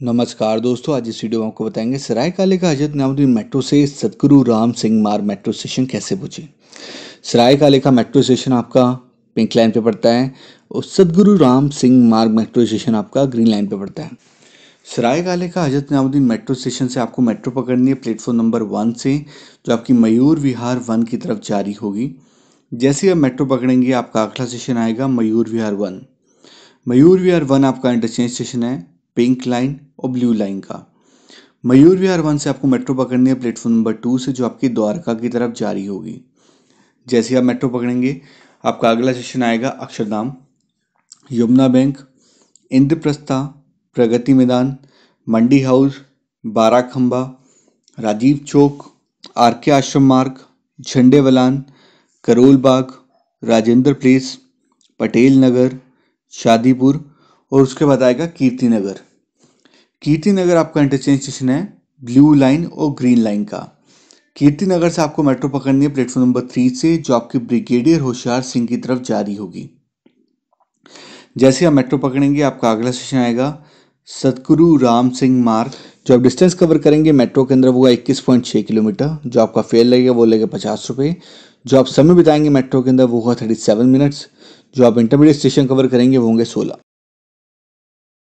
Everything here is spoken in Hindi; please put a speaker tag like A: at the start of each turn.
A: नमस्कार दोस्तों, आज इस वीडियो में आपको बताएँगे सराय काले का हज़रत निजामुद्दीन मेट्रो से सतगुरु राम सिंह मार्ग मेट्रो स्टेशन कैसे पहुँचे। सराय काले का मेट्रो स्टेशन आपका पिंक लाइन पे पड़ता है और सतगुरु राम सिंह मार्ग मेट्रो स्टेशन आपका ग्रीन लाइन पे पड़ता है। सराय काले का हज़रत निजामुद्दीन मेट्रो स्टेशन से आपको मेट्रो पकड़नी है प्लेटफॉर्म नंबर वन से, जो आपकी मयूर विहार वन की तरफ़ जारी होगी। जैसे आप मेट्रो पकड़ेंगे, आपका अगला स्टेशन आएगा मयूर विहार वन। मयूर विहार वन आपका इंटरचेंज स्टेशन है। पिंक लाइन और ब्लू लाइन का। मयूर विहार वन से आपको मेट्रो पकड़नी है प्लेटफॉर्म नंबर टू से जो आपकी द्वारका की तरफ़ जारी होगी। जैसे आप मेट्रो पकड़ेंगे, आपका अगला स्टेशन आएगा अक्षरधाम, यमुना बैंक इंद्रप्रस्था, प्रगति मैदान, मंडी हाउस बारा खंबा राजीव चौक, आर के आश्रम मार्ग, झंडे वलान, करोल बाग, राजेंद्र प्लेस पटेल नगर, शादीपुर और उसके बाद आएगा कीर्ति नगर कीर्ति नगर आपका इंटरचेंज स्टेशन है ब्लू लाइन और ग्रीन लाइन का। कीर्ति नगर से आपको मेट्रो पकड़नी है प्लेटफॉर्म नंबर थ्री से, जो आपकी ब्रिगेडियर होशियार सिंह की तरफ़ जारी होगी। जैसे आप मेट्रो पकड़ेंगे, आपका अगला स्टेशन आएगा, सतगुरु राम सिंह मार्ग। जो आप डिस्टेंस कवर करेंगे मेट्रो के अंदर वो इक्कीस पॉइंट छः किलोमीटर। जो आपका फेयर लगेगा, वो लगेगा पचास रुपये जो आप समय बिताएँगे मेट्रो के अंदर, वो होगा थर्टी सेवन मिनट्स जो आप इंटरमीडिएट स्टेशन कवर करेंगे, वो होंगे सोलह।